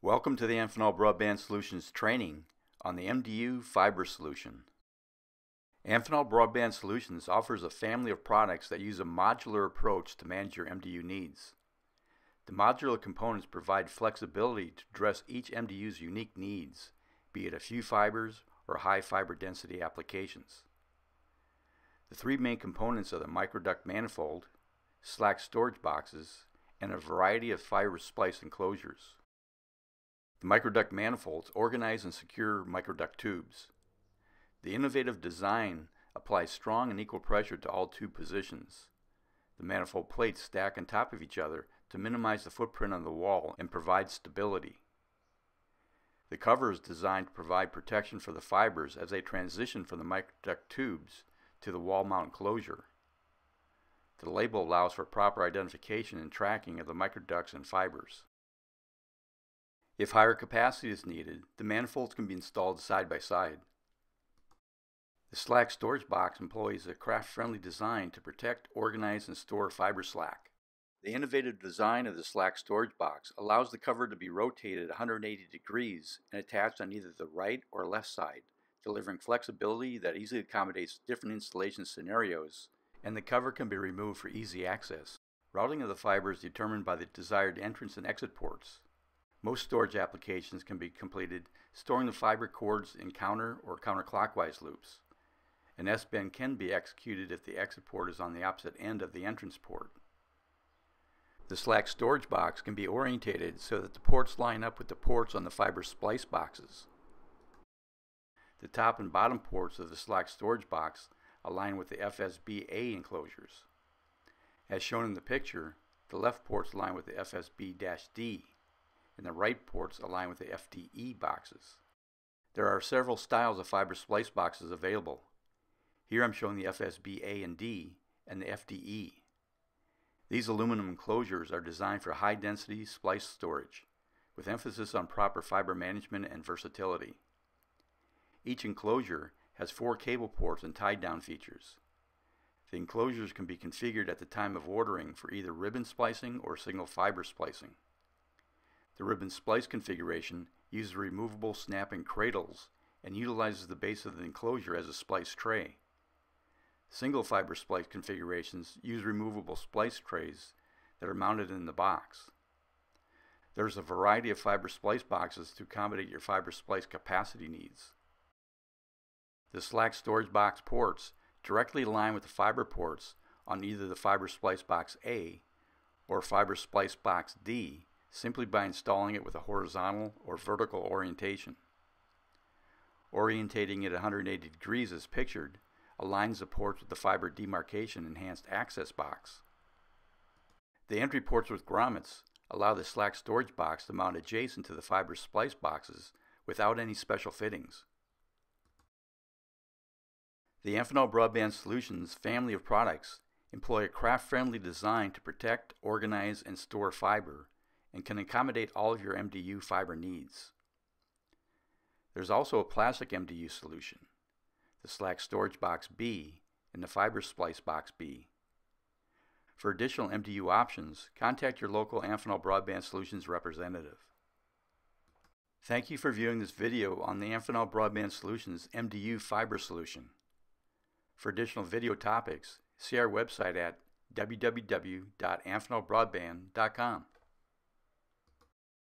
Welcome to the Amphenol Broadband Solutions training on the MDU Fiber Solution. Amphenol Broadband Solutions offers a family of products that use a modular approach to manage your MDU needs. The modular components provide flexibility to address each MDU's unique needs, be it a few fibers or high fiber density applications. The three main components are the microduct manifold, slack storage boxes, and a variety of fiber splice enclosures. The microduct manifolds organize and secure microduct tubes. The innovative design applies strong and equal pressure to all tube positions. The manifold plates stack on top of each other to minimize the footprint on the wall and provide stability. The cover is designed to provide protection for the fibers as they transition from the microduct tubes to the wall mount closure. The label allows for proper identification and tracking of the microducts and fibers. If higher capacity is needed, the manifolds can be installed side by side. The slack storage box employs a craft-friendly design to protect, organize, and store fiber slack. The innovative design of the slack storage box allows the cover to be rotated 180 degrees and attached on either the right or left side, delivering flexibility that easily accommodates different installation scenarios, and the cover can be removed for easy access. Routing of the fiber is determined by the desired entrance and exit ports. Most storage applications can be completed storing the fiber cords in counter or counterclockwise loops. An S-bend can be executed if the exit port is on the opposite end of the entrance port. The slack storage box can be orientated so that the ports line up with the ports on the fiber splice boxes. The top and bottom ports of the slack storage box align with the FSB-A enclosures. As shown in the picture, the left ports align with the FSB-D and the right ports align with the FDE boxes. There are several styles of fiber splice boxes available. Here I'm showing the FSB A and D and the FDE. These aluminum enclosures are designed for high density splice storage, with emphasis on proper fiber management and versatility. Each enclosure has four cable ports and tie down features. The enclosures can be configured at the time of ordering for either ribbon splicing or single fiber splicing. The ribbon splice configuration uses removable snapping cradles and utilizes the base of the enclosure as a splice tray. Single fiber splice configurations use removable splice trays that are mounted in the box. There's a variety of fiber splice boxes to accommodate your fiber splice capacity needs. The slack storage box ports directly align with the fiber ports on either the fiber splice box A or fiber splice box D simply by installing it with a horizontal or vertical orientation. Orientating it 180 degrees as pictured aligns the ports with the fiber demarcation enhanced access box. The entry ports with grommets allow the slack storage box to mount adjacent to the fiber splice boxes without any special fittings. The Amphenol Broadband Solutions family of products employ a craft-friendly design to protect, organize, and store fiber and can accommodate all of your MDU fiber needs. There's also a plastic MDU solution, the Slack Storage Box B and the Fiber Splice Box B. For additional MDU options, contact your local Amphenol Broadband Solutions representative. Thank you for viewing this video on the Amphenol Broadband Solutions MDU fiber solution. For additional video topics, see our website at www.amphenolbroadband.com.